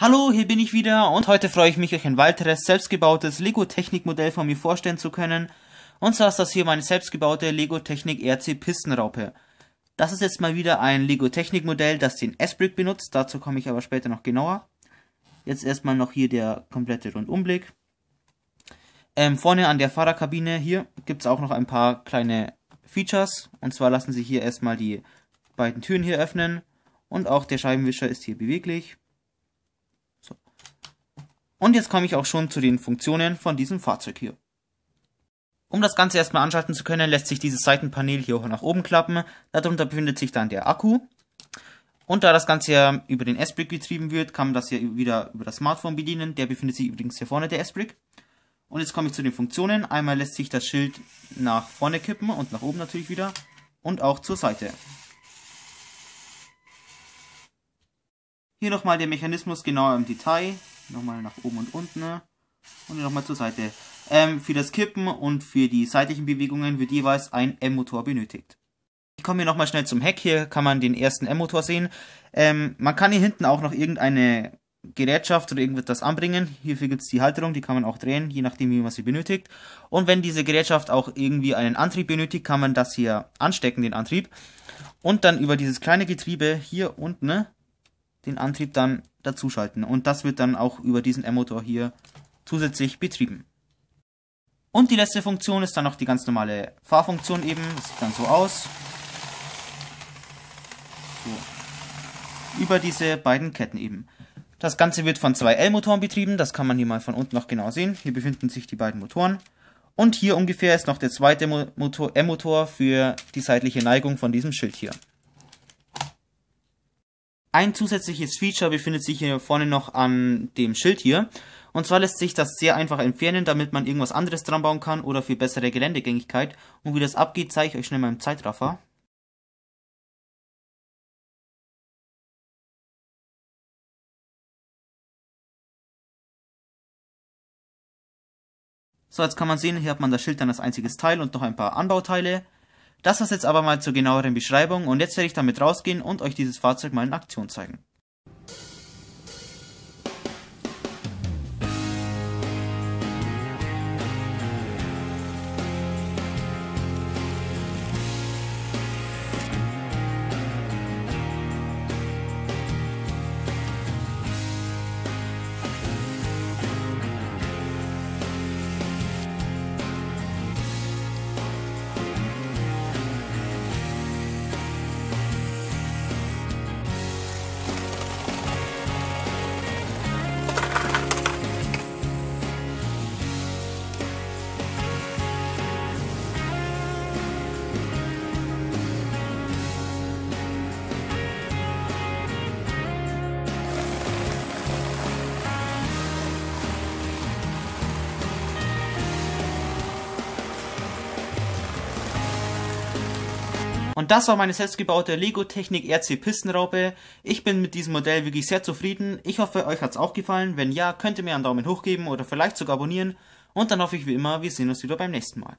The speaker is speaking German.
Hallo, hier bin ich wieder und heute freue ich mich, euch ein weiteres selbstgebautes Lego Technik Modell von mir vorstellen zu können. Und zwar ist das hier meine selbstgebaute Lego Technik RC Pistenraupe. Das ist jetzt mal wieder ein Lego Technik Modell, das den S-Brick benutzt, dazu komme ich aber später noch genauer. Jetzt erstmal noch hier der komplette Rundumblick. Ähm, vorne an der Fahrerkabine hier gibt es auch noch ein paar kleine Features. Und zwar lassen sich hier erstmal die beiden Türen hier öffnen. Und auch der Scheibenwischer ist hier beweglich. Und jetzt komme ich auch schon zu den Funktionen von diesem Fahrzeug hier. Um das Ganze erstmal anschalten zu können, lässt sich dieses Seitenpanel hier auch nach oben klappen. Darunter befindet sich dann der Akku. Und da das Ganze ja über den S-Brick getrieben wird, kann man das hier wieder über das Smartphone bedienen. Der befindet sich übrigens hier vorne, der S-Brick. Und jetzt komme ich zu den Funktionen. Einmal lässt sich das Schild nach vorne kippen und nach oben natürlich wieder. Und auch zur Seite. Hier nochmal der Mechanismus genauer im Detail. Nochmal nach oben und unten. Und nochmal zur Seite. Ähm, für das Kippen und für die seitlichen Bewegungen wird jeweils ein M-Motor benötigt. Ich komme hier nochmal schnell zum Heck. Hier kann man den ersten M-Motor sehen. Ähm, man kann hier hinten auch noch irgendeine Gerätschaft oder irgendetwas anbringen. Hierfür gibt es die Halterung, die kann man auch drehen, je nachdem, wie man sie benötigt. Und wenn diese Gerätschaft auch irgendwie einen Antrieb benötigt, kann man das hier anstecken, den Antrieb. Und dann über dieses kleine Getriebe hier unten ne, den Antrieb dann dazuschalten. Und das wird dann auch über diesen M-Motor hier zusätzlich betrieben. Und die letzte Funktion ist dann noch die ganz normale Fahrfunktion eben. Das sieht dann so aus. So. Über diese beiden Ketten eben. Das Ganze wird von zwei L-Motoren betrieben. Das kann man hier mal von unten noch genau sehen. Hier befinden sich die beiden Motoren. Und hier ungefähr ist noch der zweite M-Motor für die seitliche Neigung von diesem Schild hier. Ein zusätzliches Feature befindet sich hier vorne noch an dem Schild hier. Und zwar lässt sich das sehr einfach entfernen, damit man irgendwas anderes dran bauen kann oder für bessere Geländegängigkeit. Und wie das abgeht, zeige ich euch schnell mal im Zeitraffer. So, jetzt kann man sehen, hier hat man das Schild dann als einziges Teil und noch ein paar Anbauteile. Das war's jetzt aber mal zur genaueren Beschreibung und jetzt werde ich damit rausgehen und euch dieses Fahrzeug mal in Aktion zeigen. Und das war meine selbstgebaute Lego Technik RC Pistenraupe. Ich bin mit diesem Modell wirklich sehr zufrieden. Ich hoffe, euch hat's auch gefallen. Wenn ja, könnt ihr mir einen Daumen hoch geben oder vielleicht sogar abonnieren. Und dann hoffe ich wie immer, wir sehen uns wieder beim nächsten Mal.